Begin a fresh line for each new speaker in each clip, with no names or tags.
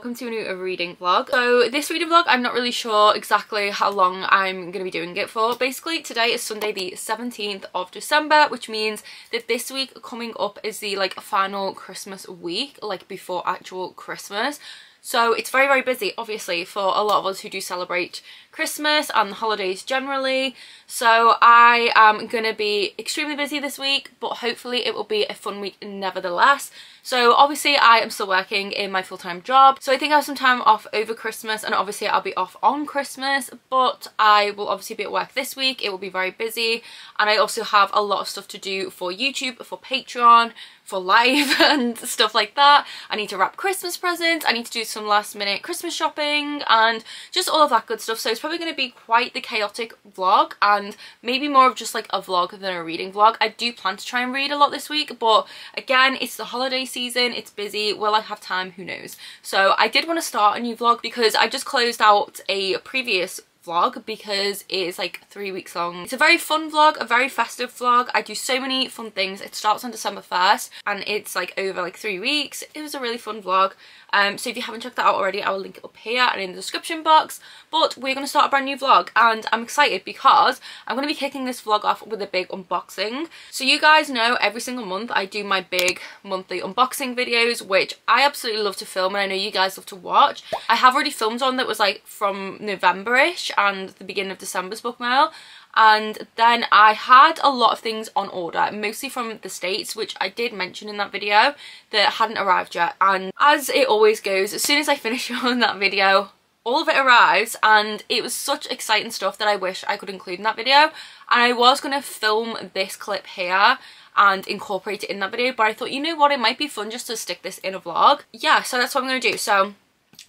welcome to a new reading vlog. So this reading vlog, I'm not really sure exactly how long I'm going to be doing it for. Basically, today is Sunday the 17th of December, which means that this week coming up is the like final Christmas week, like before actual Christmas. So it's very, very busy, obviously, for a lot of us who do celebrate Christmas and the holidays generally. So I am going to be extremely busy this week, but hopefully it will be a fun week nevertheless. So obviously I am still working in my full-time job. So I think I have some time off over Christmas and obviously I'll be off on Christmas, but I will obviously be at work this week. It will be very busy. And I also have a lot of stuff to do for YouTube, for Patreon, for live and stuff like that. I need to wrap Christmas presents. I need to do some last minute Christmas shopping and just all of that good stuff. So it's probably going to be quite the chaotic vlog and maybe more of just like a vlog than a reading vlog. I do plan to try and read a lot this week, but again, it's the holiday season. It's busy. Will I have time? Who knows? So I did want to start a new vlog because I just closed out a previous vlog because it is like three weeks long. It's a very fun vlog, a very festive vlog. I do so many fun things. It starts on December 1st and it's like over like three weeks. It was a really fun vlog. Um, so if you haven't checked that out already, I will link it up here and in the description box. But we're going to start a brand new vlog and I'm excited because I'm going to be kicking this vlog off with a big unboxing. So you guys know every single month I do my big monthly unboxing videos, which I absolutely love to film and I know you guys love to watch. I have already filmed one that was like from November-ish and the beginning of December's book mail and then I had a lot of things on order mostly from the States which I did mention in that video that hadn't arrived yet. And as it always goes as soon as I finish on that video all of it arrives. And it was such exciting stuff that I wish I could include in that video. And I was going to film this clip here and incorporate it in that video but I thought you know what? It might be fun just to stick this in a vlog. Yeah so that's what I'm going to do. So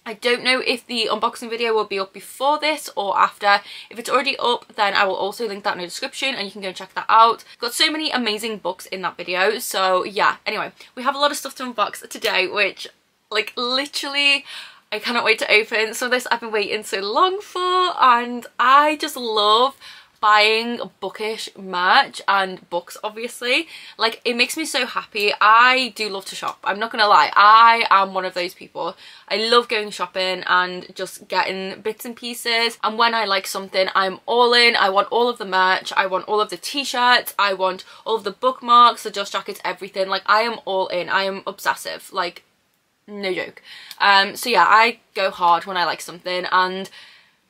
I don't know if the unboxing video will be up before this or after. If it's already up, then I will also link that in the description and you can go and check that out. Got so many amazing books in that video. So yeah, anyway, we have a lot of stuff to unbox today, which like literally I cannot wait to open. Some of this I've been waiting so long for and I just love buying bookish merch and books obviously. Like it makes me so happy. I do love to shop. I'm not gonna lie. I am one of those people. I love going shopping and just getting bits and pieces. And when i like something i'm all in. I want all of the merch. I want all of the t-shirts. I want all of the bookmarks the dust jackets everything. Like i am all in. I am obsessive. Like no joke. Um so yeah i go hard when i like something and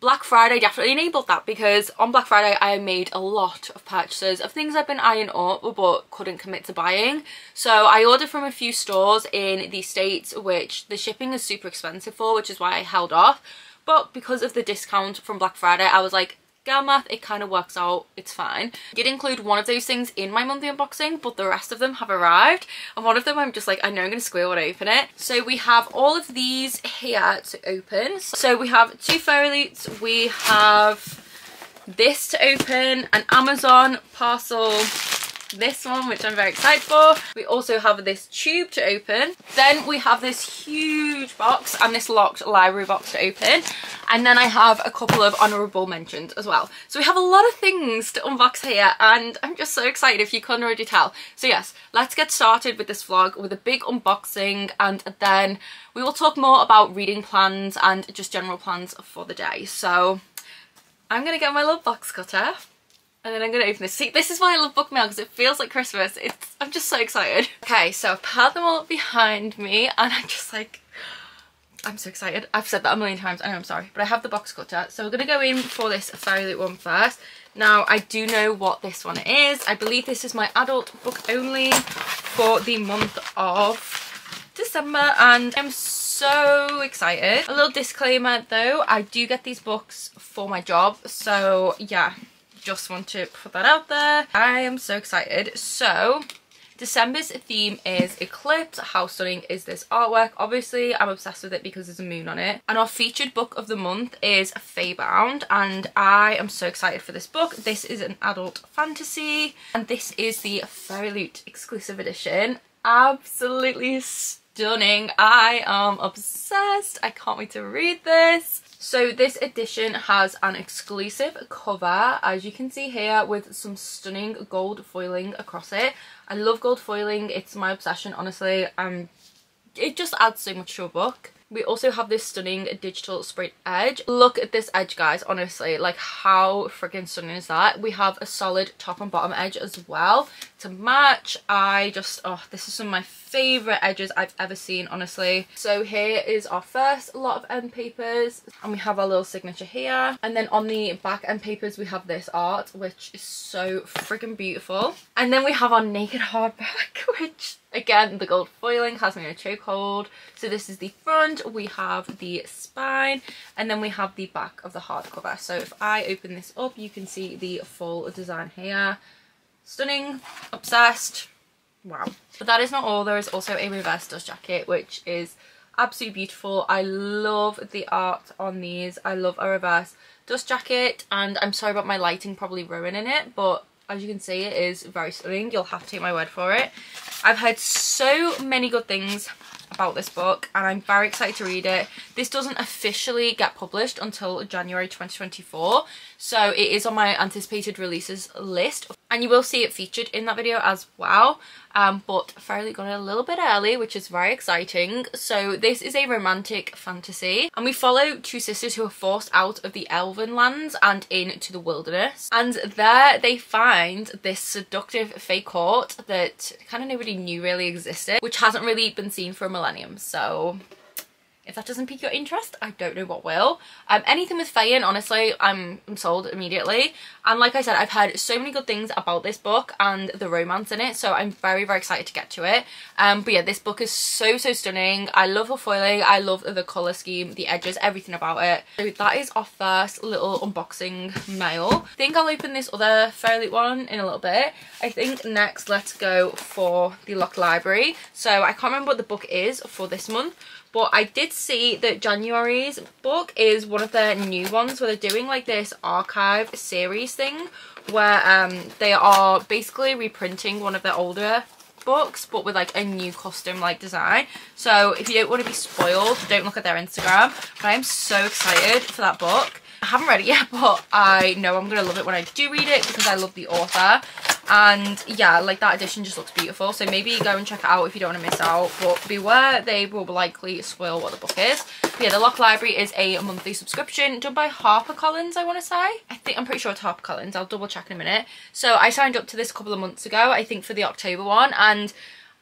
Black Friday definitely enabled that because on Black Friday I made a lot of purchases of things I've been eyeing up but couldn't commit to buying. So I ordered from a few stores in the States which the shipping is super expensive for which is why I held off. But because of the discount from Black Friday I was like Girl math, it kind of works out, it's fine. I did include one of those things in my monthly unboxing, but the rest of them have arrived. And one of them I'm just like, I know I'm going to squeal when I open it. So we have all of these here to open. So we have two fairy loots, we have this to open, an Amazon parcel this one which I'm very excited for. We also have this tube to open. Then we have this huge box and this locked library box to open. And then I have a couple of honourable mentions as well. So we have a lot of things to unbox here and I'm just so excited if you couldn't already tell. So yes, let's get started with this vlog with a big unboxing and then we will talk more about reading plans and just general plans for the day. So I'm going to get my little box cutter and then I'm going to open this. See, this is why I love book mail because it feels like Christmas. It's I'm just so excited. Okay, so I've piled them all up behind me and I'm just like, I'm so excited. I've said that a million times. I know I'm sorry, but I have the box cutter. So we're going to go in for this Fairy one first. Now, I do know what this one is. I believe this is my adult book only for the month of December and I'm so excited. A little disclaimer though, I do get these books for my job. So yeah, just want to put that out there. I am so excited. So December's theme is Eclipse. How stunning is this artwork? Obviously, I'm obsessed with it because there's a moon on it. And our featured book of the month is Faebound, and I am so excited for this book. This is an adult fantasy, and this is the Fairy Loot exclusive edition. Absolutely stunning. I am obsessed. I can't wait to read this. So this edition has an exclusive cover, as you can see here, with some stunning gold foiling across it. I love gold foiling, it's my obsession, honestly. Um, it just adds so much to a book. We also have this stunning digital sprayed edge. Look at this edge, guys. Honestly, like how freaking stunning is that? We have a solid top and bottom edge as well to match. I just, oh, this is some of my favourite edges I've ever seen, honestly. So here is our first lot of end papers and we have our little signature here. And then on the back end papers, we have this art, which is so friggin' beautiful. And then we have our naked hardback, which Again, the gold foiling has me in a chokehold. So this is the front, we have the spine, and then we have the back of the hardcover. So if I open this up, you can see the full design here. Stunning, obsessed, wow. But that is not all, there is also a reverse dust jacket, which is absolutely beautiful. I love the art on these. I love a reverse dust jacket, and I'm sorry about my lighting probably ruining it, but as you can see it is very stunning you'll have to take my word for it i've heard so many good things about this book and I'm very excited to read it. This doesn't officially get published until January 2024 so it is on my anticipated releases list. And you will see it featured in that video as well. Um, but Fairyloot got it a little bit early which is very exciting. So this is a romantic fantasy. And we follow two sisters who are forced out of the elven lands and into the wilderness. And there they find this seductive fae court that kind of nobody knew really existed which hasn't really been seen for a millennium. So if that doesn't pique your interest, I don't know what will. Um, anything with Fayin, honestly, I'm, I'm sold immediately. And like I said, I've heard so many good things about this book and the romance in it, so I'm very, very excited to get to it. Um, but yeah, this book is so, so stunning. I love the foiling, I love the colour scheme, the edges, everything about it. So that is our first little unboxing mail. I think I'll open this other Fairyloot one in a little bit. I think next, let's go for the Locked Library. So I can't remember what the book is for this month, but I did see that January's book is one of their new ones where they're doing like this archive series thing where um, they are basically reprinting one of their older books but with like a new custom like design. So if you don't want to be spoiled don't look at their instagram. But i'm so excited for that book i haven't read it yet but i know i'm gonna love it when i do read it because i love the author. And yeah like that edition just looks beautiful. So maybe go and check it out if you don't want to miss out. But beware they will likely spoil what the book is. But yeah the locked library is a monthly subscription done by harpercollins i want to say. I think i'm pretty sure it's harpercollins. I'll double check in a minute. So i signed up to this a couple of months ago i think for the october one. And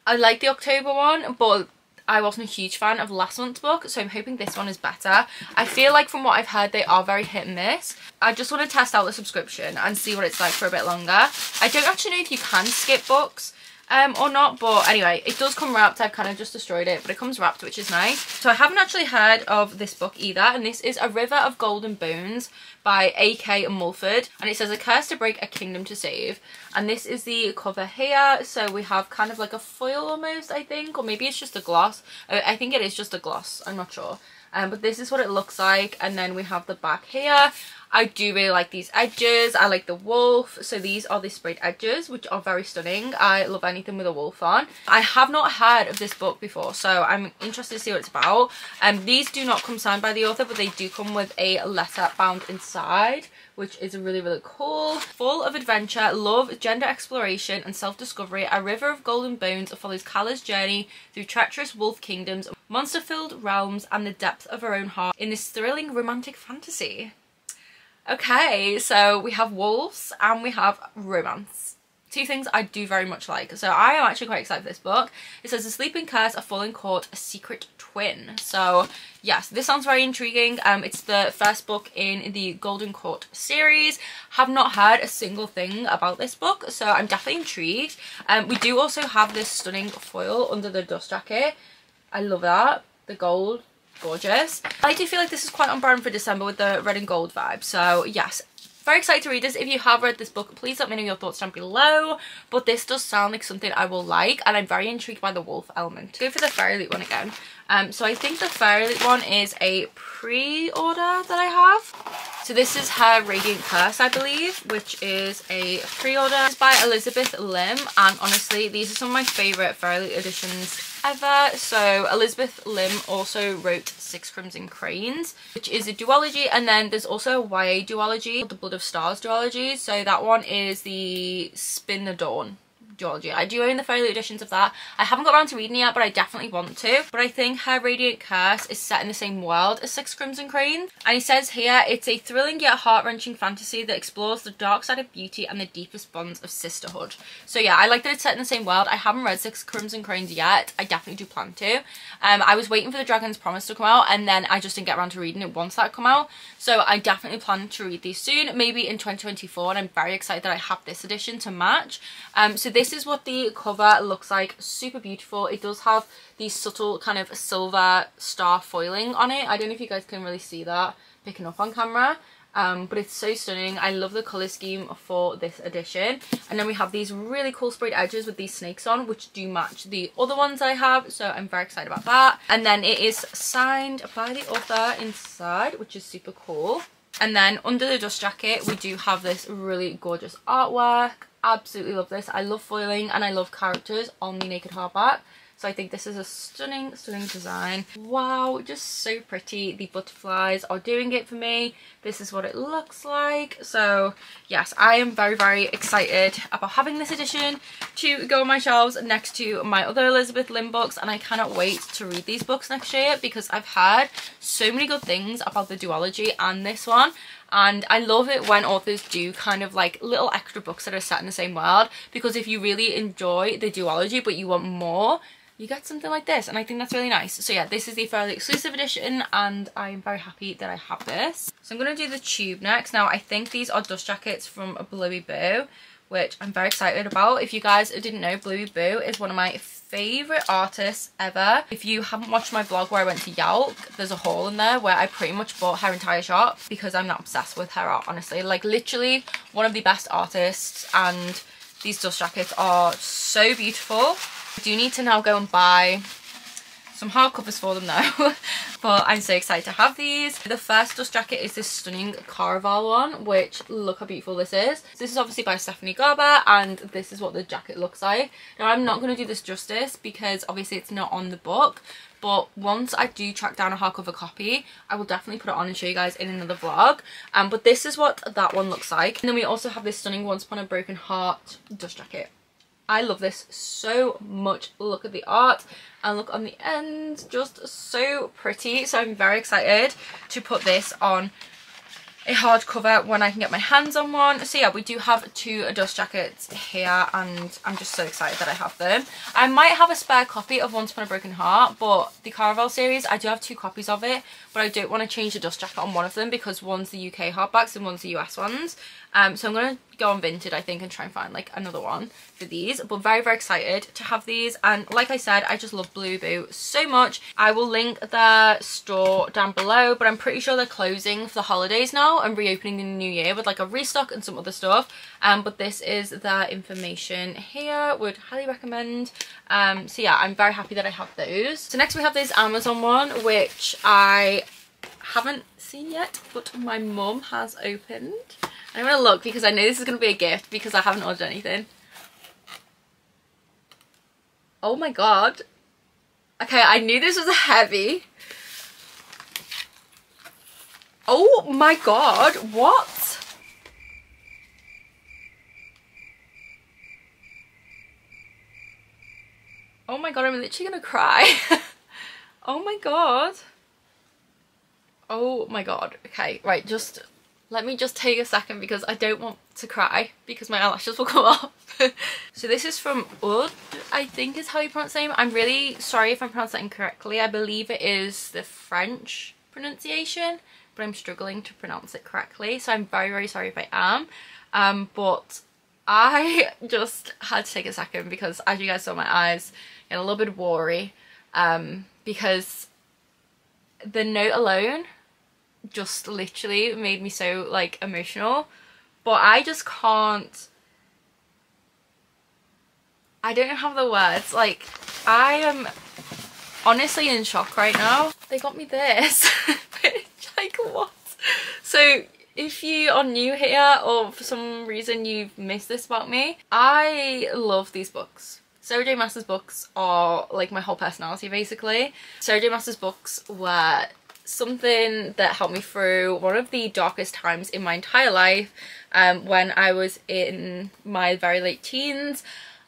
i like the october one but I wasn't a huge fan of last month's book, so I'm hoping this one is better. I feel like from what I've heard, they are very hit and miss. I just want to test out the subscription and see what it's like for a bit longer. I don't actually know if you can skip books um, or not. But anyway, it does come wrapped. I've kind of just destroyed it, but it comes wrapped, which is nice. So I haven't actually heard of this book either. And this is A River of Golden Bones by A.K. Mulford. And it says, A Curse to Break, A Kingdom to Save. And this is the cover here. So we have kind of like a foil almost, I think. Or maybe it's just a gloss. I think it is just a gloss. I'm not sure. Um, but this is what it looks like. And then we have the back here. I do really like these edges. I like the wolf. So these are the sprayed edges, which are very stunning. I love anything with a wolf on. I have not heard of this book before, so I'm interested to see what it's about. Um, these do not come signed by the author, but they do come with a letter bound inside which is really, really cool. Full of adventure, love, gender exploration and self-discovery, A River of Golden Bones follows Calla's journey through treacherous wolf kingdoms, monster-filled realms and the depth of her own heart in this thrilling romantic fantasy. Okay, so we have wolves and we have romance. Two things I do very much like. So I am actually quite excited for this book. It says A Sleeping Curse, A Fallen Court, A Secret Twin. So yes, this sounds very intriguing. Um, It's the first book in the Golden Court series. Have not heard a single thing about this book, so I'm definitely intrigued. Um, we do also have this stunning foil under the dust jacket. I love that. The gold gorgeous. I do feel like this is quite on brand for December with the red and gold vibe. So yes, very excited to read this. If you have read this book, please let me know your thoughts down below. But this does sound like something I will like and I'm very intrigued by the wolf element. Go for the Fairyloot one again. Um, so I think the Fairyloot one is a pre-order that I have. So this is her Radiant Curse, I believe, which is a pre-order. It's by Elizabeth Lim and honestly, these are some of my favourite Fairyloot editions ever. So Elizabeth Lim also wrote Six Crimson Cranes, which is a duology, and then there's also a YA duology, the Blood of Stars duology. So that one is the Spin the Dawn duology. I do own the Folio editions of that. I haven't got around to reading yet, but I definitely want to. But I think her Radiant Curse is set in the same world as Six Crimson Cranes. And he says here, it's a thrilling yet heart-wrenching fantasy that explores the dark side of beauty and the deepest bonds of sisterhood. So yeah, I like that it's set in the same world. I haven't read Six Crimson Cranes yet. I definitely do plan to. Um, I was waiting for The Dragon's Promise to come out and then I just didn't get around to reading it once that come out. So I definitely plan to read these soon, maybe in 2024. And I'm very excited that I have this edition to match. Um, so this is what the cover looks like. Super beautiful. It does have these subtle kind of silver star foiling on it. I don't know if you guys can really see that picking up on camera um, but it's so stunning i love the color scheme for this edition and then we have these really cool sprayed edges with these snakes on which do match the other ones i have so i'm very excited about that and then it is signed by the author inside which is super cool and then under the dust jacket we do have this really gorgeous artwork. Absolutely love this. I love foiling and i love characters on the naked hardback so I think this is a stunning, stunning design. Wow, just so pretty. The butterflies are doing it for me. This is what it looks like. So yes, I am very, very excited about having this edition to go on my shelves next to my other Elizabeth Lim books. And I cannot wait to read these books next year because I've heard so many good things about the duology and this one and I love it when authors do kind of like little extra books that are set in the same world because if you really enjoy the duology but you want more you get something like this and I think that's really nice. So yeah, this is the fairly exclusive edition and I'm very happy that I have this. So I'm going to do the tube next. Now I think these are dust jackets from a Bluey Boo which I'm very excited about. If you guys didn't know, Bluey Boo is one of my favourite artists ever. If you haven't watched my vlog where I went to YALC, there's a haul in there where I pretty much bought her entire shop because I'm not obsessed with her art, honestly. Like, literally one of the best artists and these dust jackets are so beautiful. I do need to now go and buy some hardcovers for them now but I'm so excited to have these. The first dust jacket is this stunning Caraval one which look how beautiful this is. This is obviously by Stephanie Garber and this is what the jacket looks like. Now I'm not going to do this justice because obviously it's not on the book but once I do track down a hardcover copy I will definitely put it on and show you guys in another vlog um, but this is what that one looks like and then we also have this stunning Once Upon a Broken Heart dust jacket I love this so much. Look at the art and look on the end, just so pretty. So I'm very excited to put this on a hardcover when I can get my hands on one. So yeah, we do have two dust jackets here and I'm just so excited that I have them. I might have a spare copy of Once Upon a Broken Heart, but the Caraval series, I do have two copies of it, but I don't want to change the dust jacket on one of them because one's the UK hardbacks and one's the US ones. Um, so I'm going to go on Vinted, I think, and try and find like another one for these. But very, very excited to have these. And like I said, I just love Bluey Boo so much. I will link their store down below, but I'm pretty sure they're closing for the holidays now and reopening in the new year with like a restock and some other stuff. Um, but this is their information here. Would highly recommend. Um, so yeah, I'm very happy that I have those. So next we have this Amazon one, which I haven't seen yet, but my mum has opened. I'm going to look because I know this is going to be a gift because I haven't ordered anything. Oh my god. Okay, I knew this was heavy. Oh my god, what? Oh my god, I'm literally gonna cry. oh my god. Oh my god. Okay, right, just let me just take a second because I don't want to cry because my eyelashes will come off. so this is from Oud, I think is how you pronounce the name. I'm really sorry if I'm pronouncing incorrectly. I believe it is the French pronunciation, but I'm struggling to pronounce it correctly. So I'm very, very sorry if I am. Um, but I just had to take a second because as you guys saw my eyes get a little bit worry um, because the note alone just literally made me so like emotional. But I just can't I don't have the words like I am honestly in shock right now. They got me this like what? So if you are new here or for some reason you've missed this about me I love these books. Sarah J Maas's books are like my whole personality basically. Sarah J Maas's books were something that helped me through one of the darkest times in my entire life um, when I was in my very late teens.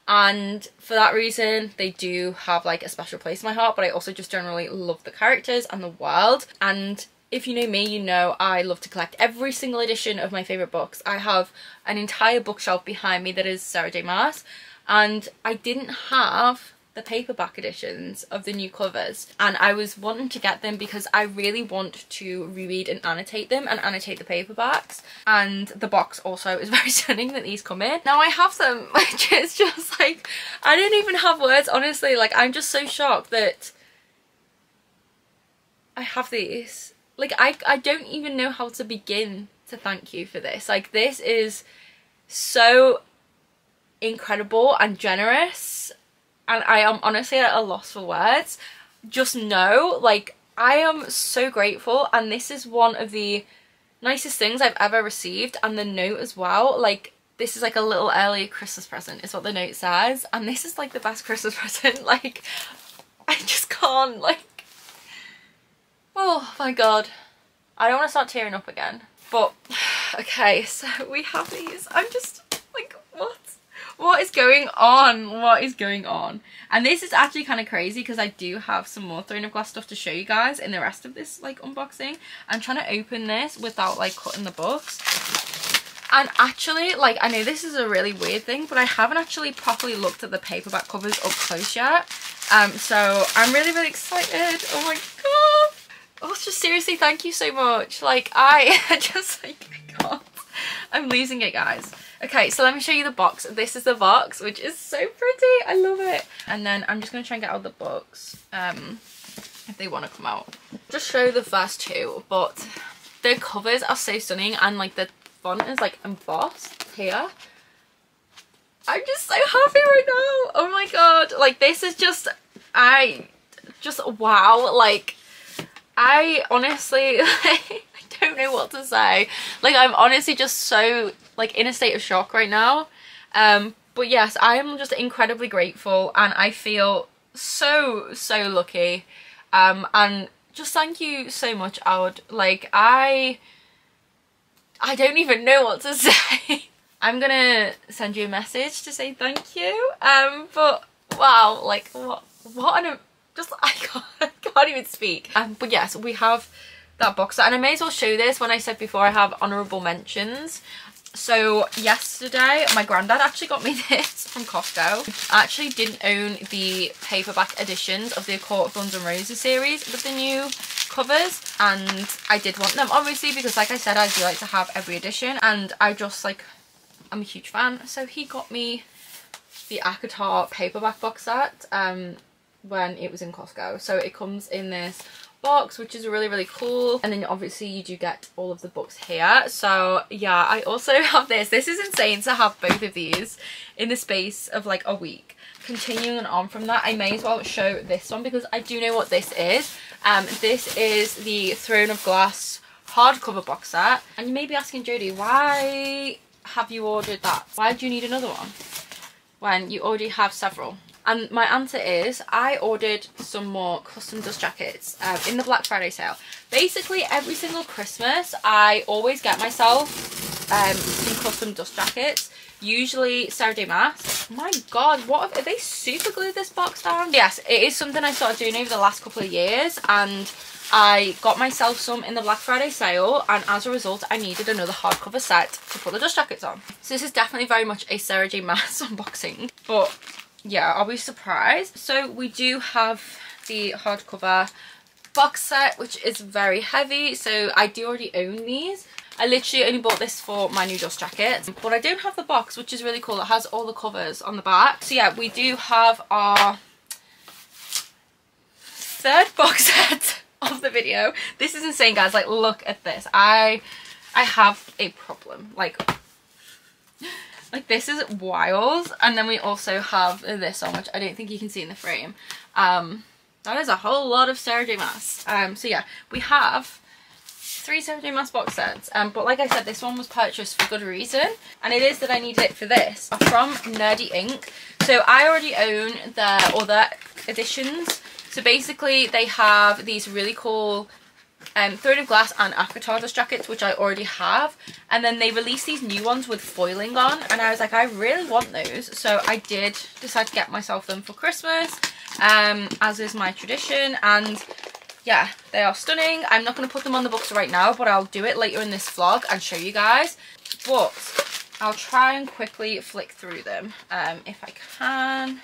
And for that reason they do have like a special place in my heart but I also just generally love the characters and the world. And if you know me, you know I love to collect every single edition of my favourite books. I have an entire bookshelf behind me that is Sarah J. Maas. And I didn't have the paperback editions of the new covers and I was wanting to get them because I really want to reread and annotate them and annotate the paperbacks and the box also is very stunning that these come in. Now I have them which is just like I don't even have words honestly like I'm just so shocked that I have these. Like I, I don't even know how to begin to thank you for this. Like this is so incredible and generous and I am honestly at a loss for words. Just know, like, I am so grateful and this is one of the nicest things I've ever received and the note as well. Like, this is like a little early Christmas present is what the note says and this is like the best Christmas present. Like, I just can't, like, oh my god. I don't want to start tearing up again. But, okay, so we have these. I'm just? What is going on? What is going on? And this is actually kind of crazy because I do have some more Throne of Glass stuff to show you guys in the rest of this like unboxing. I'm trying to open this without like cutting the books. And actually, like, I know this is a really weird thing, but I haven't actually properly looked at the paperback covers up close yet. Um, so I'm really, really excited. Oh my god. Oh, just seriously, thank you so much. Like, I just, like, I can't. I'm losing it, guys. Okay, so let me show you the box. This is the box, which is so pretty. I love it. And then I'm just going to try and get out the books um, if they want to come out. Just show the first two, but the covers are so stunning and like the font is like embossed here. I'm just so happy right now. Oh my god. Like this is just, I just, wow. Like I honestly, I don't know what to say. Like I'm honestly just so like in a state of shock right now. Um, but yes, I am just incredibly grateful and I feel so, so lucky. Um, and just thank you so much, Aud. Like, I, I don't even know what to say. I'm gonna send you a message to say thank you. Um, but wow, like what, what an, just, I can't, I can't even speak. Um, but yes, we have that box set and I may as well show this when I said before I have honourable mentions. So yesterday, my granddad actually got me this from Costco. I actually didn't own the paperback editions of the Court of Thorns and Roses series with the new covers and I did want them obviously because like I said I do like to have every edition and I just like I'm a huge fan so he got me the ACOTAR paperback box set um when it was in Costco so it comes in this box which is really really cool. And then obviously you do get all of the books here. So yeah I also have this. This is insane to have both of these in the space of like a week. Continuing on from that I may as well show this one because I do know what this is. Um this is the Throne of Glass hardcover box set. And you may be asking Jodie why have you ordered that? Why do you need another one when you already have several and my answer is I ordered some more custom dust jackets um, in the Black Friday sale. Basically every single Christmas I always get myself um, some custom dust jackets. Usually Sarah J Maas. My god, what have, they super glued this box down? Yes, it is something I started doing over the last couple of years and I got myself some in the Black Friday sale and as a result I needed another hardcover set to put the dust jackets on. So this is definitely very much a Sarah J Maas unboxing but yeah, I'll be surprised. So we do have the hardcover box set, which is very heavy. So I do already own these. I literally only bought this for my new dust jacket. But I don't have the box, which is really cool. It has all the covers on the back. So yeah, we do have our third box set of the video. This is insane, guys. Like, look at this. I I have a problem. Like, like this is wild. And then we also have this on, which I don't think you can see in the frame. Um, that is a whole lot of Sarah J. Um, so yeah, we have three Sarah J box sets. Um, but like I said, this one was purchased for good reason. And it is that I needed it for this. From Nerdy Ink. So I already own their other editions. So basically they have these really cool um, Throne of Glass and ACOTAR dust jackets, which I already have. And then they released these new ones with foiling on. And I was like, I really want those. So I did decide to get myself them for Christmas, um, as is my tradition. And yeah, they are stunning. I'm not going to put them on the books right now, but I'll do it later in this vlog and show you guys. But I'll try and quickly flick through them um, if I can.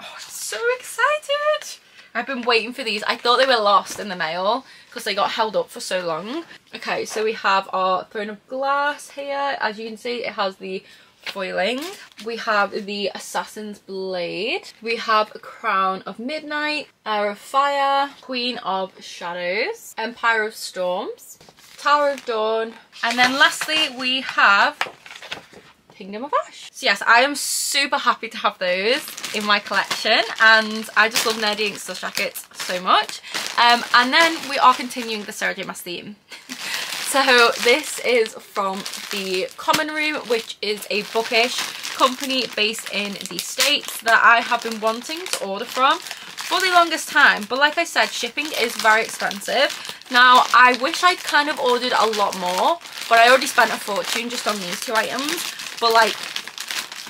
Oh, I'm so excited. I've been waiting for these. I thought they were lost in the mail because they got held up for so long. Okay, so we have our Throne of Glass here. As you can see, it has the foiling. We have the Assassin's Blade. We have a Crown of Midnight, Heir of Fire, Queen of Shadows, Empire of Storms, Tower of Dawn, and then lastly we have Kingdom of Ash. So yes, I am super happy to have those in my collection and I just love Nerdy Ink dust jackets so much. Um, and then we are continuing the Sarah J Maas theme. so this is from the Common Room, which is a bookish company based in the States that I have been wanting to order from for the longest time. But like I said, shipping is very expensive. Now, I wish I'd kind of ordered a lot more, but I already spent a fortune just on these two items. But like,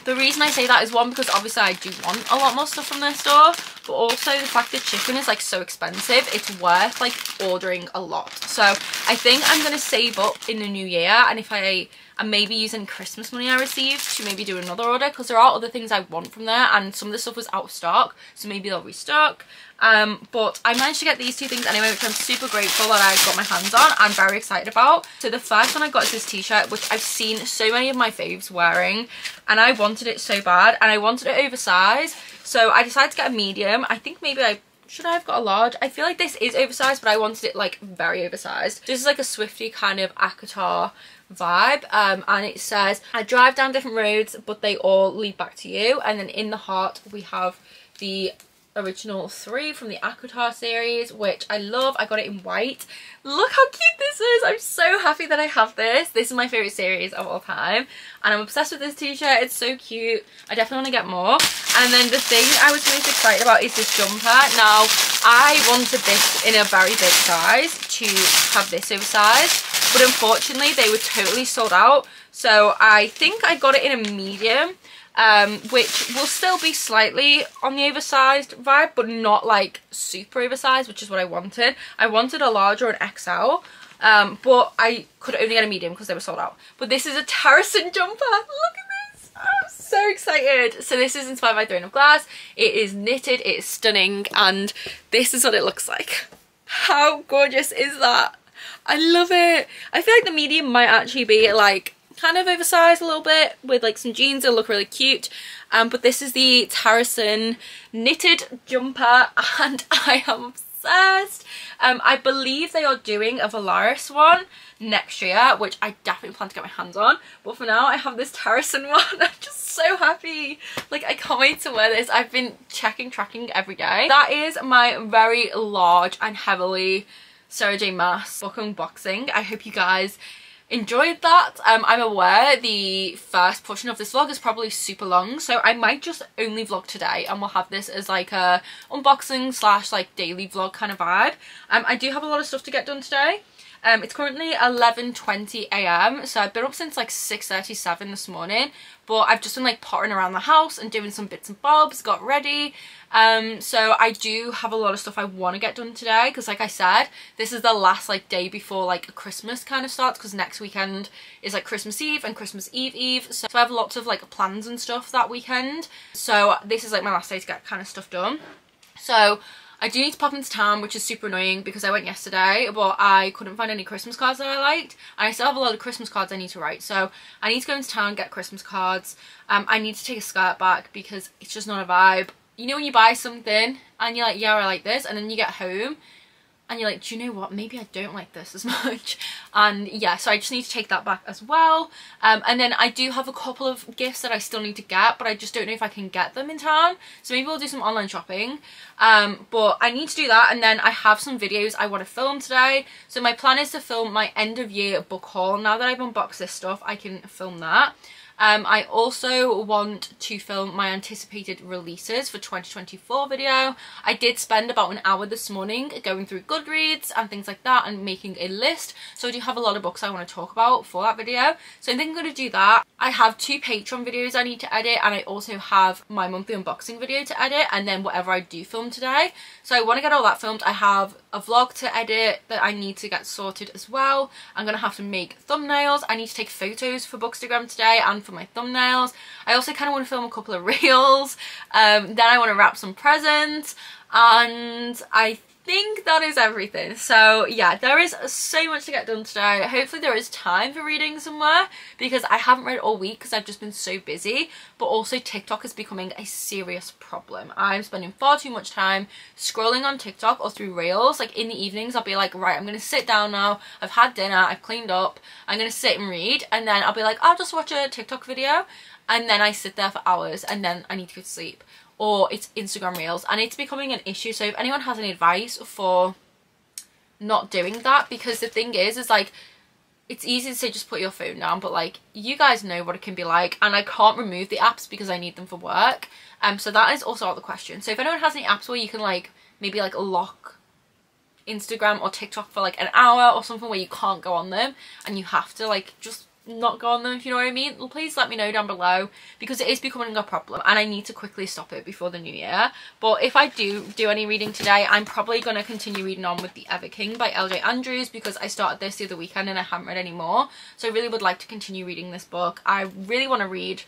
the reason I say that is one, because obviously I do want a lot more stuff from their store, but also the fact that chicken is like so expensive, it's worth like ordering a lot. So I think I'm going to save up in the new year and if I am maybe using Christmas money I received to maybe do another order because there are other things I want from there and some of the stuff was out of stock so maybe they'll restock um, but I managed to get these two things anyway, which I'm super grateful that I got my hands on. I'm very excited about. So the first one I got is this t-shirt, which I've seen so many of my faves wearing. And I wanted it so bad. And I wanted it oversized. So I decided to get a medium. I think maybe I should I have got a large? I feel like this is oversized, but I wanted it like very oversized. This is like a Swifty kind of ACOTAR vibe um, and it says I drive down different roads but they all lead back to you and then in the heart we have the original three from the ACOTAR series, which I love. I got it in white. Look how cute this is. I'm so happy that I have this. This is my favourite series of all time. And I'm obsessed with this t-shirt. It's so cute. I definitely want to get more. And then the thing I was most excited about is this jumper. Now, I wanted this in a very big size to have this oversized. But unfortunately, they were totally sold out. So I think I got it in a medium um, which will still be slightly on the oversized vibe, but not like super oversized, which is what I wanted. I wanted a large or an XL, um, but I could only get a medium because they were sold out. But this is a Terrasen jumper. Look at this. I'm so excited. So this is inspired by Throne of Glass. It is knitted, it is stunning, and this is what it looks like. How gorgeous is that? I love it. I feel like the medium might actually be like kind of oversized a little bit with like some jeans. It'll look really cute. Um, but this is the Terrasen knitted jumper and I am obsessed. Um, I believe they are doing a Velaris one next year, which I definitely plan to get my hands on. But for now, I have this Terrasen one. I'm just so happy. Like, I can't wait to wear this. I've been checking, tracking every day. That is my very large and heavily Sarah J Maas book unboxing. I hope you guys enjoyed that. Um, I'm aware the first portion of this vlog is probably super long, so I might just only vlog today and we'll have this as like a unboxing slash like daily vlog kind of vibe. Um, I do have a lot of stuff to get done today. Um, it's currently 11.20am, so I've been up since like 6.37 this morning, but I've just been like pottering around the house and doing some bits and bobs, got ready. Um, so I do have a lot of stuff I want to get done today, because like I said, this is the last like day before like Christmas kind of starts, because next weekend is like Christmas Eve and Christmas Eve Eve, so I have lots of like plans and stuff that weekend. So this is like my last day to get kind of stuff done. So I do need to pop into town, which is super annoying because I went yesterday, but I couldn't find any Christmas cards that I liked. And I still have a lot of Christmas cards I need to write. So I need to go into town, get Christmas cards. Um, I need to take a skirt back because it's just not a vibe. You know when you buy something and you're like, yeah, I like this. And then you get home and you're like, do you know what? Maybe I don't like this as much. And yeah, so I just need to take that back as well. Um, and then I do have a couple of gifts that I still need to get, but I just don't know if I can get them in town. So maybe we'll do some online shopping. Um, but I need to do that. And then I have some videos I want to film today. So my plan is to film my end of year book haul. Now that I've unboxed this stuff, I can film that. Um, I also want to film my anticipated releases for 2024 video. I did spend about an hour this morning going through Goodreads and things like that and making a list. So I do have a lot of books I want to talk about for that video. So I think I'm going to do that. I have two Patreon videos I need to edit and I also have my monthly unboxing video to edit and then whatever I do film today. So I want to get all that filmed. I have a vlog to edit that I need to get sorted as well. I'm going to have to make thumbnails. I need to take photos for Bookstagram today and for my thumbnails. I also kind of want to film a couple of reels. Um, then I want to wrap some presents and I think that is everything. So yeah, there is so much to get done today. Hopefully there is time for reading somewhere because I haven't read all week because I've just been so busy. But also TikTok is becoming a serious problem. I'm spending far too much time scrolling on TikTok or through Reels. Like in the evenings I'll be like, right, I'm going to sit down now. I've had dinner. I've cleaned up. I'm going to sit and read. And then I'll be like, I'll just watch a TikTok video. And then I sit there for hours and then I need to go to sleep or it's Instagram Reels and it's becoming an issue. So if anyone has any advice for not doing that, because the thing is, is like, it's easy to say just put your phone down, but like, you guys know what it can be like and I can't remove the apps because I need them for work. Um, so that is also out of the question. So if anyone has any apps where you can like, maybe like lock Instagram or TikTok for like an hour or something where you can't go on them and you have to like just not go on them if you know what I mean please let me know down below because it is becoming a problem and I need to quickly stop it before the new year but if I do do any reading today I'm probably going to continue reading on with The Ever King by LJ Andrews because I started this the other weekend and I haven't read any more so I really would like to continue reading this book I really want to read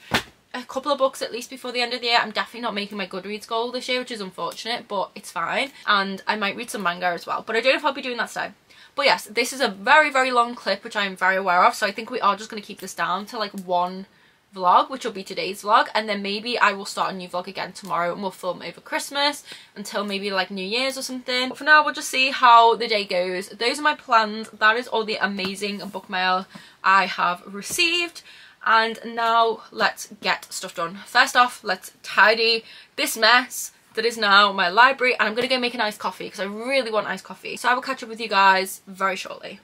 a couple of books at least before the end of the year. I'm definitely not making my Goodreads goal this year, which is unfortunate, but it's fine. And I might read some manga as well, but I don't know if I'll be doing that today. But yes, this is a very, very long clip, which I'm very aware of. So I think we are just going to keep this down to like one vlog, which will be today's vlog. And then maybe I will start a new vlog again tomorrow and we'll film over Christmas until maybe like New Year's or something. But for now, we'll just see how the day goes. Those are my plans. That is all the amazing book mail I have received. And now let's get stuff done. First off, let's tidy this mess that is now my library and I'm going to go make an iced coffee because I really want iced coffee. So I will catch up with you guys very shortly.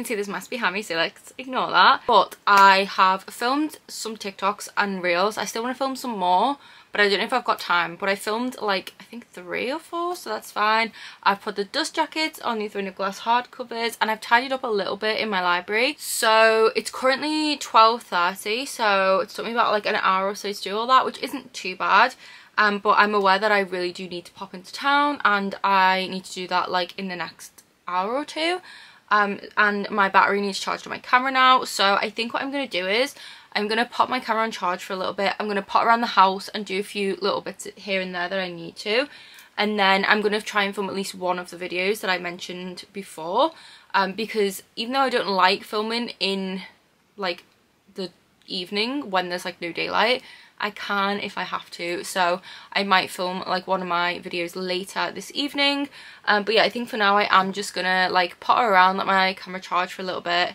Can see there's mess behind me so let's ignore that. But I have filmed some TikToks and reels. I still want to film some more but I don't know if I've got time. But I filmed like I think three or four so that's fine. I've put the dust jackets on the Throne Glass hardcovers and I've tidied up a little bit in my library. So it's currently 12.30 so it took me about like an hour or so to do all that which isn't too bad. Um, but I'm aware that I really do need to pop into town and I need to do that like in the next hour or two um, and my battery needs charged on my camera now so I think what I'm going to do is I'm going to pop my camera on charge for a little bit. I'm going to pot around the house and do a few little bits here and there that I need to. And then I'm going to try and film at least one of the videos that I mentioned before. Um, because even though I don't like filming in like the evening when there's like no daylight, I can if I have to. So I might film like one of my videos later this evening. Um, but yeah, I think for now I am just to like pot around, let my camera charge for a little bit.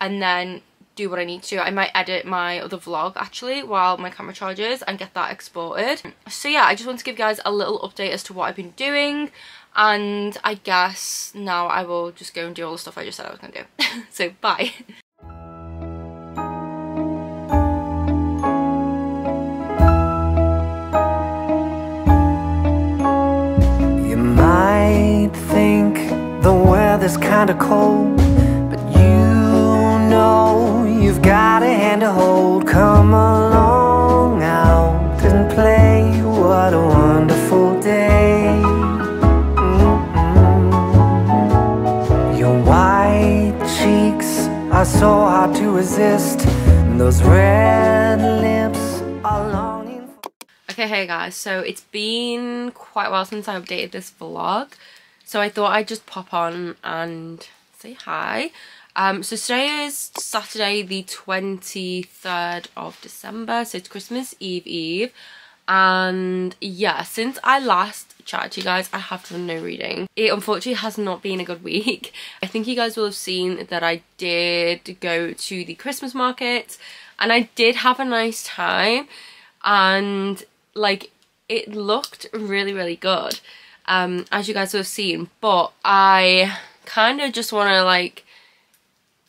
And then do what I need to. I might edit my other vlog actually while my camera charges and get that exported. So yeah, I just want to give you guys a little update as to what I've been doing and I guess now I will just go and do all the stuff I just said I was going to do. so bye.
weather's kinda cold. But you know you've got a hand to hold. Come along out and play What a wonderful day. Your white cheeks are so hard to resist. And Those red lips are longing for
Okay, hey guys, so it's been quite a while since I updated this vlog So I thought I'd just pop on and say hi um, so today is Saturday the 23rd of December, so it's Christmas Eve Eve. And yeah, since I last chatted to you guys, I have done no reading. It unfortunately has not been a good week. I think you guys will have seen that I did go to the Christmas market and I did have a nice time and like it looked really, really good. Um, as you guys have seen, but I kind of just want to like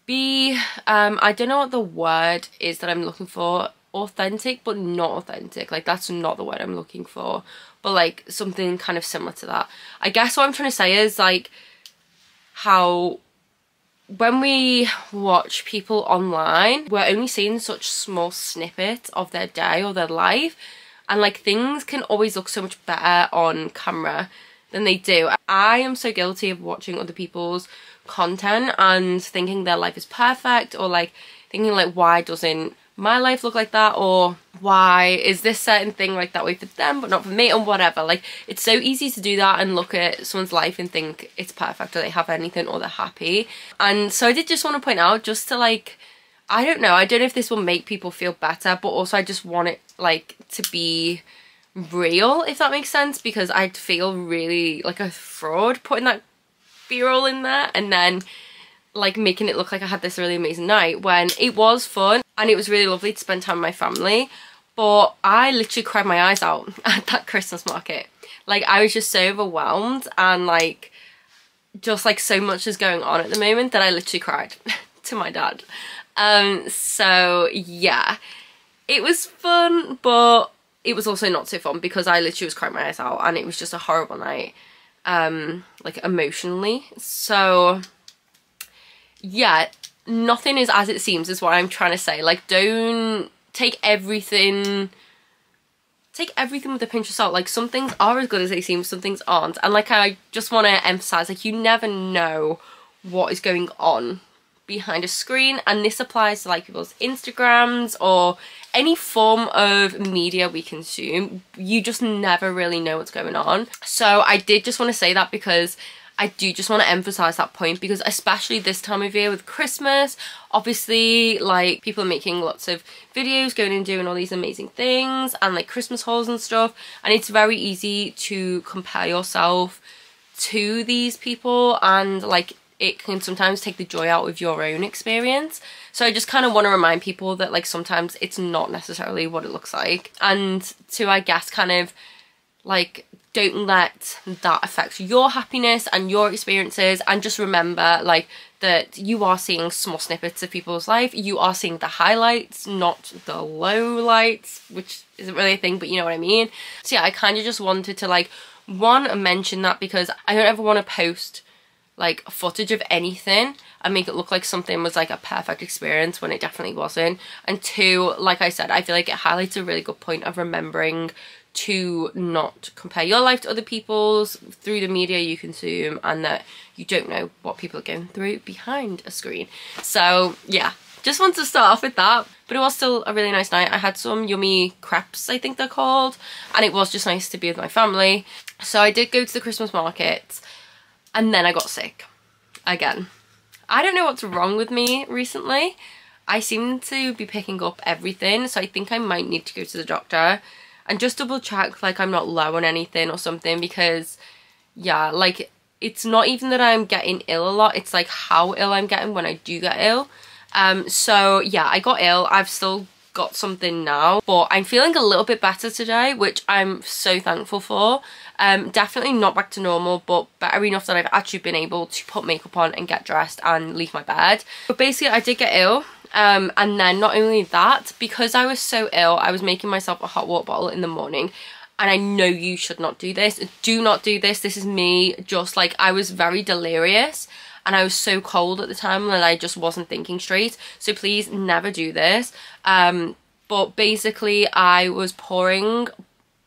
be, um, I don't know what the word is that I'm looking for. Authentic, but not authentic. Like, that's not the word I'm looking for. But, like, something kind of similar to that. I guess what I'm trying to say is, like, how when we watch people online, we're only seeing such small snippets of their day or their life. And, like, things can always look so much better on camera than they do. I am so guilty of watching other people's content and thinking their life is perfect or like thinking like why doesn't my life look like that or why is this certain thing like that way for them but not for me and whatever like it's so easy to do that and look at someone's life and think it's perfect or they have anything or they're happy and so I did just want to point out just to like I don't know. I don't know if this will make people feel better but also I just want it like to be real if that makes sense because I'd feel really like a fraud putting that b-roll in there and then like making it look like I had this really amazing night when it was fun and it was really lovely to spend time with my family. But I literally cried my eyes out at that Christmas market. Like I was just so overwhelmed and like just like so much is going on at the moment that I literally cried to my dad um so yeah it was fun but it was also not so fun because I literally was crying my eyes out and it was just a horrible night um, like emotionally. So yeah, nothing is as it seems is what I'm trying to say. Like don't take everything take everything with a pinch of salt. Like some things are as good as they seem, some things aren't. And like I just want to emphasize, like you never know what is going on behind a screen and this applies to like people's Instagrams or any form of media we consume. You just never really know what's going on. So I did just want to say that because I do just want to emphasize that point because especially this time of year with Christmas obviously like people are making lots of videos going and doing all these amazing things and like Christmas hauls and stuff and it's very easy to compare yourself to these people and like it can sometimes take the joy out of your own experience. So I just kind of want to remind people that like sometimes it's not necessarily what it looks like. And to, I guess, kind of like don't let that affect your happiness and your experiences and just remember like that you are seeing small snippets of people's life you are seeing the highlights not the low lights which isn't really a thing but you know what i mean so yeah i kind of just wanted to like one mention that because i don't ever want to post like footage of anything and make it look like something was like a perfect experience when it definitely wasn't and two like i said i feel like it highlights a really good point of remembering to not compare your life to other people's through the media you consume and that you don't know what people are going through behind a screen. So yeah, just want to start off with that. But it was still a really nice night. I had some yummy crepes, I think they're called, and it was just nice to be with my family. So I did go to the Christmas market and then I got sick again. I don't know what's wrong with me recently. I seem to be picking up everything, so I think I might need to go to the doctor and just double check like I'm not low on anything or something because yeah like it's not even that I'm getting ill a lot it's like how ill I'm getting when I do get ill um so yeah I got ill I've still got something now but I'm feeling a little bit better today which I'm so thankful for um definitely not back to normal but better enough that I've actually been able to put makeup on and get dressed and leave my bed but basically I did get ill um, and then not only that, because I was so ill, I was making myself a hot water bottle in the morning. And I know you should not do this. Do not do this. This is me just like I was very delirious and I was so cold at the time that I just wasn't thinking straight. So please never do this. Um, but basically I was pouring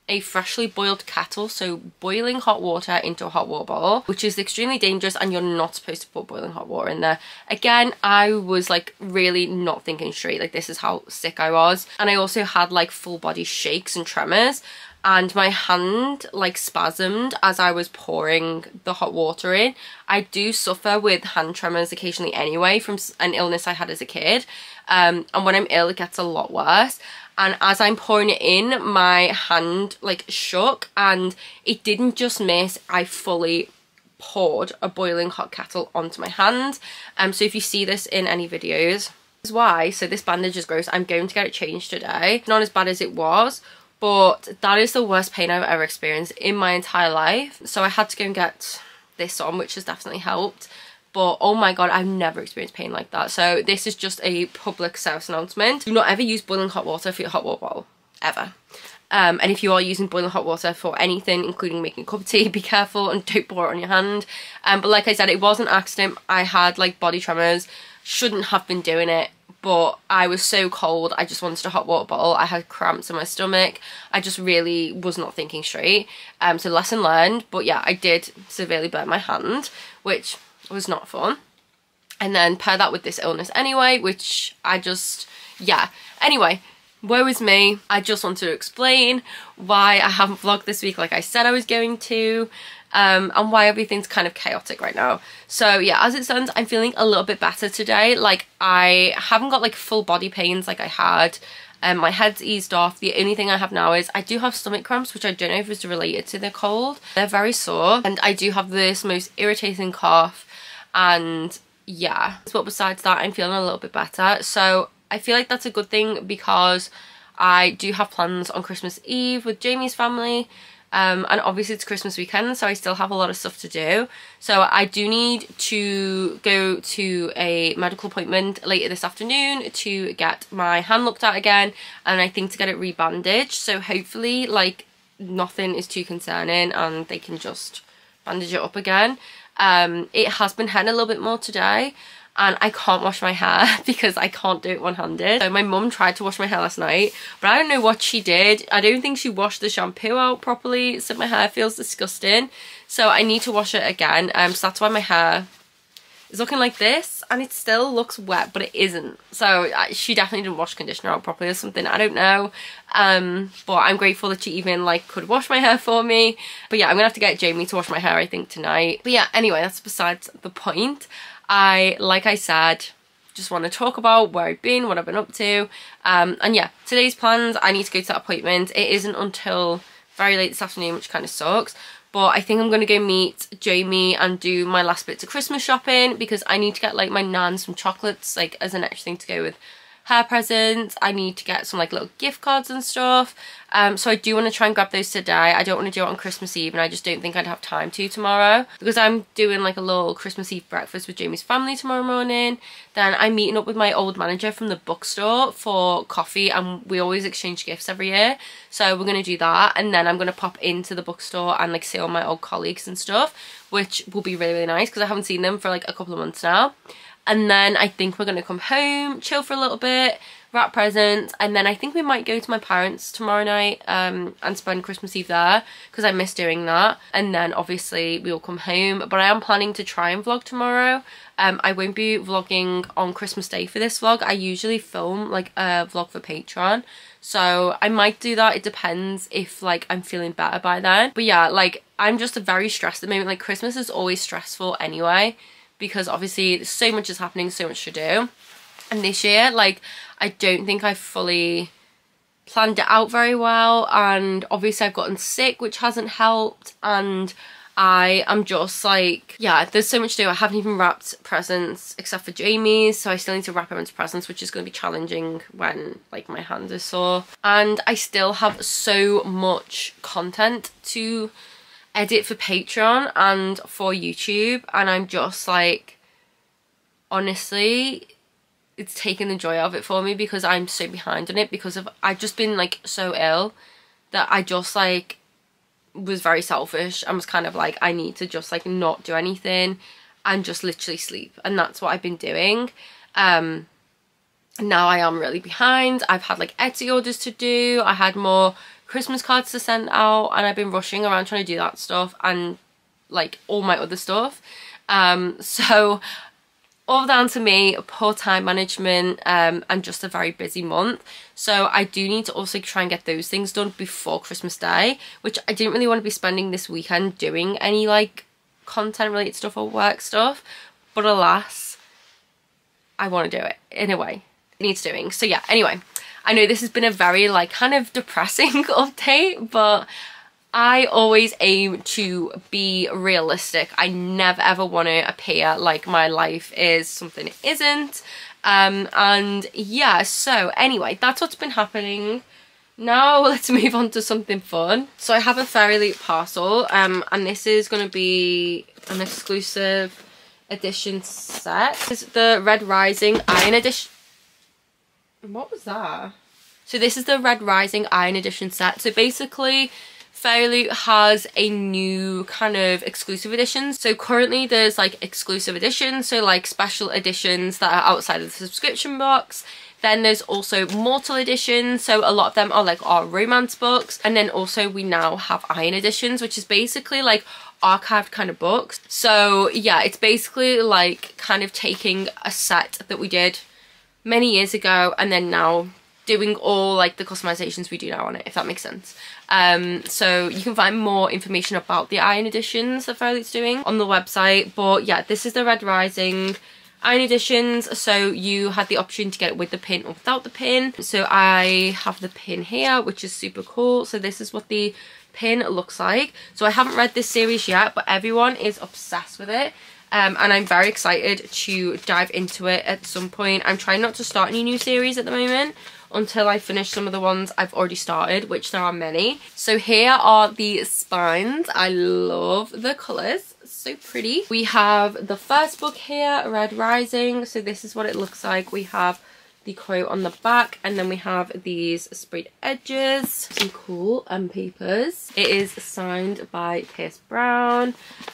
a freshly boiled kettle, so boiling hot water into a hot water bottle, which is extremely dangerous and you're not supposed to put boiling hot water in there. Again, I was like really not thinking straight, like this is how sick I was. And I also had like full body shakes and tremors and my hand like spasmed as I was pouring the hot water in. I do suffer with hand tremors occasionally anyway from an illness I had as a kid um, and when I'm ill it gets a lot worse and as I'm pouring it in my hand like shook and it didn't just miss I fully poured a boiling hot kettle onto my hand. Um so if you see this in any videos is why. So this bandage is gross. I'm going to get it changed today. Not as bad as it was but that is the worst pain I've ever experienced in my entire life. So I had to go and get this on which has definitely helped but oh my god I've never experienced pain like that. So this is just a public service announcement do not ever use boiling hot water for your hot water bottle. Ever. Um, and if you are using boiling hot water for anything including making a cup of tea be careful and don't pour it on your hand. Um, but like I said it was an accident. I had like body tremors. Shouldn't have been doing it but I was so cold I just wanted a hot water bottle. I had cramps in my stomach. I just really was not thinking straight. Um so lesson learned. But yeah I did severely burn my hand which was not fun. And then pair that with this illness anyway, which I just, yeah. Anyway, woe is me. I just want to explain why I haven't vlogged this week like I said I was going to. Um, and why everything's kind of chaotic right now. So yeah, as it stands, I'm feeling a little bit better today. Like I haven't got like full body pains like I had. Um, my head's eased off. The only thing I have now is I do have stomach cramps, which I don't know if it's related to the cold. They're very sore. And I do have this most irritating cough and yeah. But besides that I'm feeling a little bit better. So I feel like that's a good thing because I do have plans on Christmas Eve with Jamie's family. Um, and obviously it's Christmas weekend so I still have a lot of stuff to do. So I do need to go to a medical appointment later this afternoon to get my hand looked at again and I think to get it rebandaged. So hopefully like nothing is too concerning and they can just bandage it up again um, it has been hurting a little bit more today and I can't wash my hair because I can't do it one-handed. So my mum tried to wash my hair last night, but I don't know what she did. I don't think she washed the shampoo out properly, so my hair feels disgusting. So I need to wash it again, um, so that's why my hair is looking like this and it still looks wet but it isn't. So uh, she definitely didn't wash conditioner out properly or something. I don't know. Um but I'm grateful that she even like could wash my hair for me. But yeah I'm gonna have to get Jamie to wash my hair I think tonight. But yeah anyway that's besides the point. I like I said just want to talk about where I've been what I've been up to. Um and yeah today's plans I need to go to that appointment. It isn't until very late this afternoon which kind of sucks but I think I'm going to go meet Jamie and do my last bits of Christmas shopping because I need to get like my nan some chocolates like as an extra thing to go with hair presents. I need to get some like little gift cards and stuff. Um, so I do want to try and grab those today. I don't want to do it on Christmas Eve and I just don't think I'd have time to tomorrow because I'm doing like a little Christmas Eve breakfast with Jamie's family tomorrow morning. Then I'm meeting up with my old manager from the bookstore for coffee and we always exchange gifts every year. So we're going to do that and then I'm going to pop into the bookstore and like see all my old colleagues and stuff which will be really really nice because I haven't seen them for like a couple of months now and then I think we're going to come home, chill for a little bit, wrap presents, and then I think we might go to my parents tomorrow night um, and spend Christmas Eve there because I miss doing that. And then obviously we will come home, but I am planning to try and vlog tomorrow. Um, I won't be vlogging on Christmas Day for this vlog. I usually film like a vlog for Patreon. So I might do that. It depends if like I'm feeling better by then. But yeah, like I'm just a very stressed at the moment. Like Christmas is always stressful anyway because obviously so much is happening, so much to do. And this year, like, I don't think I fully planned it out very well. And obviously I've gotten sick, which hasn't helped. And I am just like, yeah, there's so much to do. I haven't even wrapped presents except for Jamie's. So I still need to wrap everyone's presents, which is going to be challenging when like my hands are sore. And I still have so much content to edit for Patreon and for YouTube and I'm just like honestly it's taken the joy out of it for me because I'm so behind on it because of I've just been like so ill that I just like was very selfish and was kind of like I need to just like not do anything and just literally sleep and that's what I've been doing. Um now I am really behind. I've had like Etsy orders to do. I had more Christmas cards to send out and I've been rushing around trying to do that stuff and like all my other stuff. Um, so all down to me, poor time management um, and just a very busy month. So I do need to also try and get those things done before Christmas Day, which I didn't really want to be spending this weekend doing any like content related stuff or work stuff. But alas, I want to do it in a way. It needs doing. So yeah, anyway, I know this has been a very like kind of depressing update, but I always aim to be realistic. I never ever want to appear like my life is something it isn't. Um, and yeah, so anyway, that's what's been happening. Now let's move on to something fun. So I have a Fairy Loot parcel um, and this is going to be an exclusive edition set. Is the Red Rising Iron Edition what was that? So this is the Red Rising Iron Edition set. So basically, Fairy Loot has a new kind of exclusive editions. So currently there's like exclusive editions, so like special editions that are outside of the subscription box. Then there's also mortal editions, so a lot of them are like our romance books. And then also we now have iron editions, which is basically like archived kind of books. So yeah, it's basically like kind of taking a set that we did many years ago and then now doing all like the customizations we do now on it if that makes sense. Um so you can find more information about the iron editions that Fairy doing on the website but yeah this is the red rising iron editions so you had the option to get it with the pin or without the pin. So i have the pin here which is super cool. So this is what the pin looks like. So i haven't read this series yet but everyone is obsessed with it um, and I'm very excited to dive into it at some point. I'm trying not to start any new series at the moment until I finish some of the ones I've already started, which there are many. So here are the spines. I love the colours. So pretty. We have the first book here, Red Rising. So this is what it looks like. We have the quote on the back and then we have these sprayed edges some cool um papers it is signed by Pierce Brown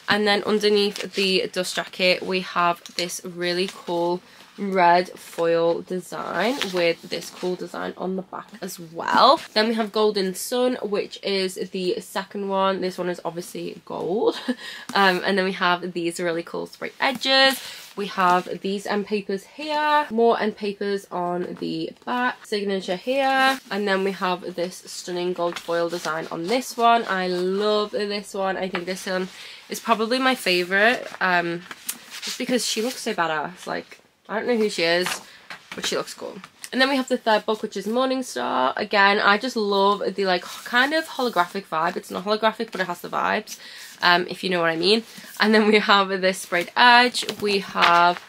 and then underneath the dust jacket we have this really cool red foil design with this cool design on the back as well. Then we have Golden Son, which is the second one. This one is obviously gold. um, and then we have these really cool spray edges. We have these end papers here, more end papers on the back, signature here, and then we have this stunning gold foil design on this one. I love this one. I think this one is probably my favourite, um, just because she looks so badass. Like, I don't know who she is, but she looks cool. And then we have the third book, which is Morningstar. Again, I just love the like kind of holographic vibe. It's not holographic, but it has the vibes um, if you know what I mean. And then we have this sprayed edge. We have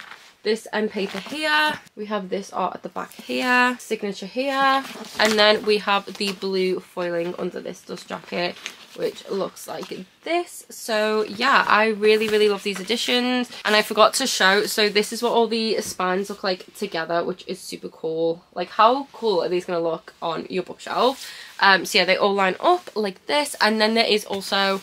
this end paper here. We have this art at the back here, signature here, and then we have the blue foiling under this dust jacket which looks like this. So yeah i really really love these editions and i forgot to show so this is what all the spines look like together which is super cool. Like how cool are these gonna look on your bookshelf? Um so yeah they all line up like this. And then there is also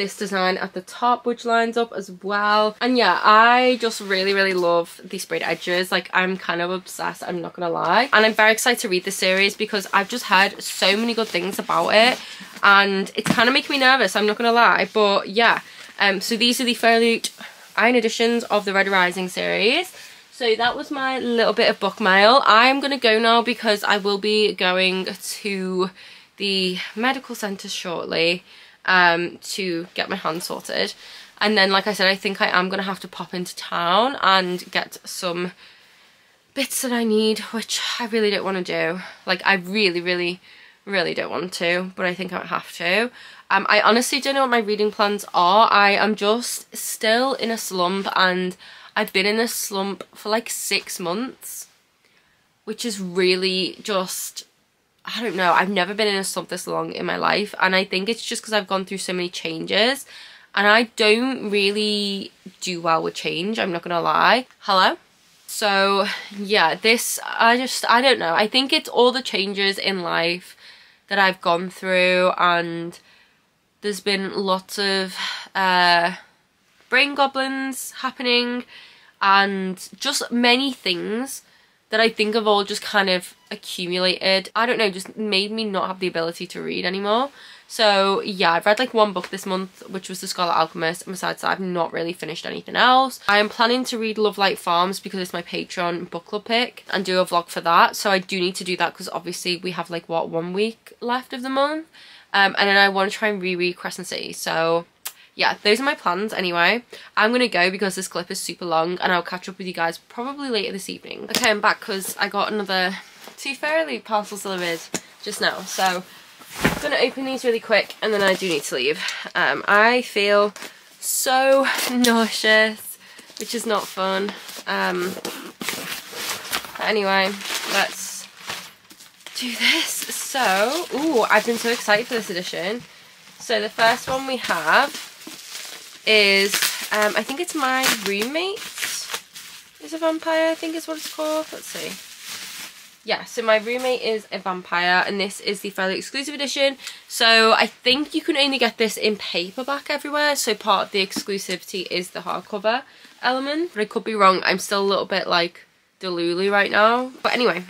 this design at the top which lines up as well. And yeah i just really really love these sprayed edges. Like i'm kind of obsessed i'm not gonna lie. And i'm very excited to read this series because i've just heard so many good things about it. And it's kind of making me nervous i'm not gonna lie. But yeah um so these are the Fairy iron editions of the red rising series. So that was my little bit of book mail. I'm gonna go now because i will be going to the medical centre shortly um, to get my hand sorted. And then, like I said, I think I am going to have to pop into town and get some bits that I need, which I really don't want to do. Like, I really, really, really don't want to, but I think I have to. Um, I honestly don't know what my reading plans are. I am just still in a slump and I've been in a slump for like six months, which is really just I don't know, I've never been in a slump this long in my life and I think it's just because I've gone through so many changes and I don't really do well with change, I'm not gonna lie. Hello? So yeah, this, I just, I don't know, I think it's all the changes in life that I've gone through and there's been lots of uh, brain goblins happening and just many things that I think have all just kind of accumulated. I don't know, just made me not have the ability to read anymore. So yeah, I've read like one book this month, which was The Scarlet Alchemist, and besides that, I've not really finished anything else. I am planning to read Lovelight Farms because it's my Patreon book club pick and do a vlog for that. So I do need to do that because obviously we have like, what, one week left of the month? Um, and then I want to try and reread Crescent City. So yeah, those are my plans anyway. I'm going to go because this clip is super long and I'll catch up with you guys probably later this evening. Okay, I'm back because I got another two Fairy Loot parcels delivered just now. So I'm going to open these really quick and then I do need to leave. Um, I feel so nauseous, which is not fun. Um, anyway, let's do this. So, ooh, I've been so excited for this edition. So the first one we have is, um, I think it's my roommate is a vampire, I think is what it's called. Let's see. Yeah, so my roommate is a vampire and this is the Fairy Loot exclusive edition. So I think you can only get this in paperback everywhere. So part of the exclusivity is the hardcover element. But I could be wrong. I'm still a little bit like delulu right now. But anyway,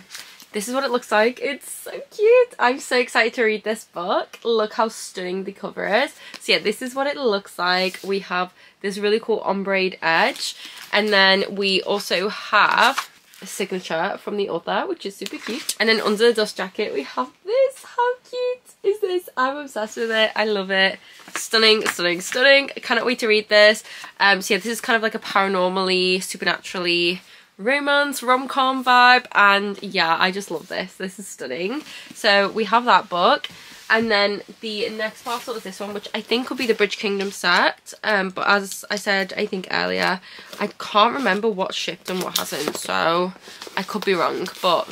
this is what it looks like. It's so cute. I'm so excited to read this book. Look how stunning the cover is. So yeah, this is what it looks like. We have this really cool ombre edge. And then we also have a signature from the author, which is super cute. And then under the dust jacket, we have this. How cute is this? I'm obsessed with it. I love it. Stunning, stunning, stunning. I cannot wait to read this. Um, so yeah, this is kind of like a paranormally, supernaturally romance rom-com vibe and yeah I just love this this is stunning so we have that book and then the next parcel is this one which I think will be the Bridge Kingdom set um but as I said I think earlier I can't remember what shipped and what hasn't so I could be wrong but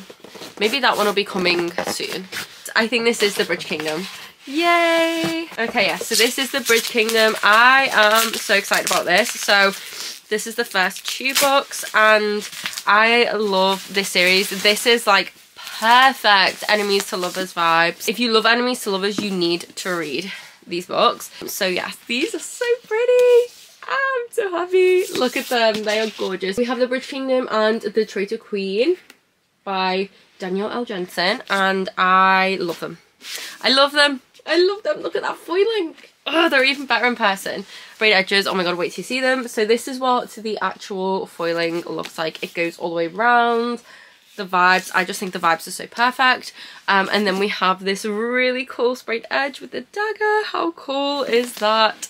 maybe that one will be coming soon I think this is the Bridge Kingdom Yay! Okay, yeah, so this is the Bridge Kingdom. I am so excited about this. So this is the first two books and I love this series. This is like perfect enemies to lovers vibes. If you love enemies to lovers, you need to read these books. So yes, these are so pretty. I'm so happy. Look at them. They are gorgeous. We have The Bridge Kingdom and The Traitor Queen by Danielle L. Jensen and I love them. I love them. I love them. Look at that foiling. Oh, they're even better in person. Braid edges, oh my god, wait till you see them. So this is what the actual foiling looks like. It goes all the way around. The vibes, I just think the vibes are so perfect. Um, and then we have this really cool sprayed edge with the dagger. How cool is that?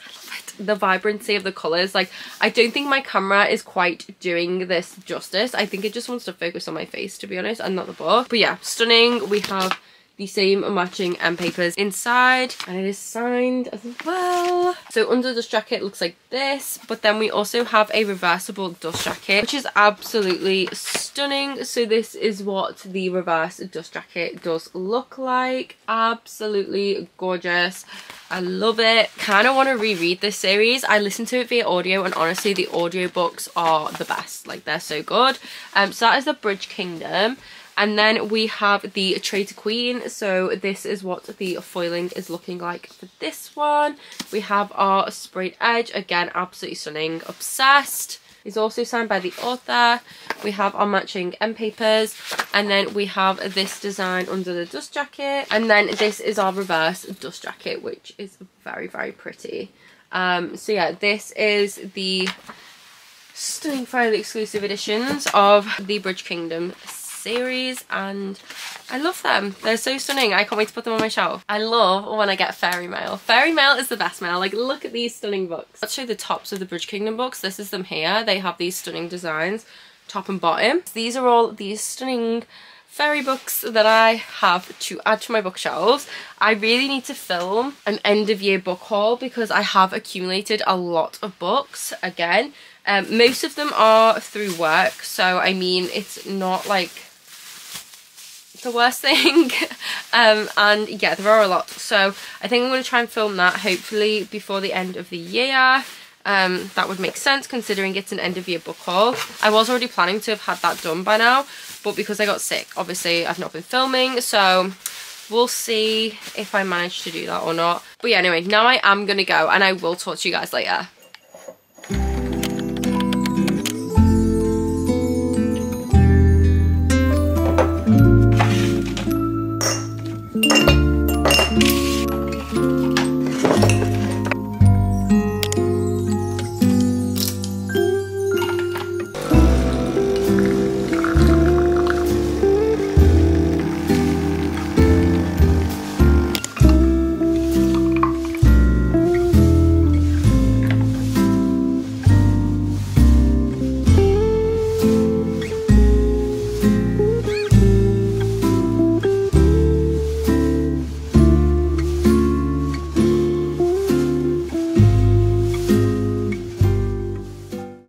I love it. The vibrancy of the colours. Like, I don't think my camera is quite doing this justice. I think it just wants to focus on my face, to be honest, and not the book. But yeah, stunning. We have the same matching end papers inside and it is signed as well. So under the dust jacket looks like this but then we also have a reversible dust jacket which is absolutely stunning. So this is what the reverse dust jacket does look like. Absolutely gorgeous. I love it. Kind of want to reread this series. I listened to it via audio and honestly the audiobooks are the best. Like they're so good. Um, so that is the Bridge Kingdom. And then we have the Traitor Queen. So this is what the foiling is looking like for this one. We have our sprayed edge. Again, absolutely stunning. Obsessed. Is also signed by the author. We have our matching end papers. And then we have this design under the dust jacket. And then this is our reverse dust jacket, which is very, very pretty. Um, so yeah, this is the stunning Fairy Loot exclusive editions of the Bridge Kingdom series and I love them. They're so stunning. I can't wait to put them on my shelf. I love when I get fairy mail. Fairy mail is the best mail. Like, look at these stunning books. Let's show the tops of the Bridge Kingdom books. This is them here. They have these stunning designs, top and bottom. These are all these stunning fairy books that I have to add to my bookshelves. I really need to film an end of year book haul because I have accumulated a lot of books again. Um, most of them are through work, so I mean, it's not like the worst thing. Um, and yeah there are a lot. So I think I'm going to try and film that hopefully before the end of the year. Um, that would make sense considering it's an end of year book haul. I was already planning to have had that done by now but because I got sick obviously I've not been filming so we'll see if I manage to do that or not. But yeah anyway now I am gonna go and I will talk to you guys later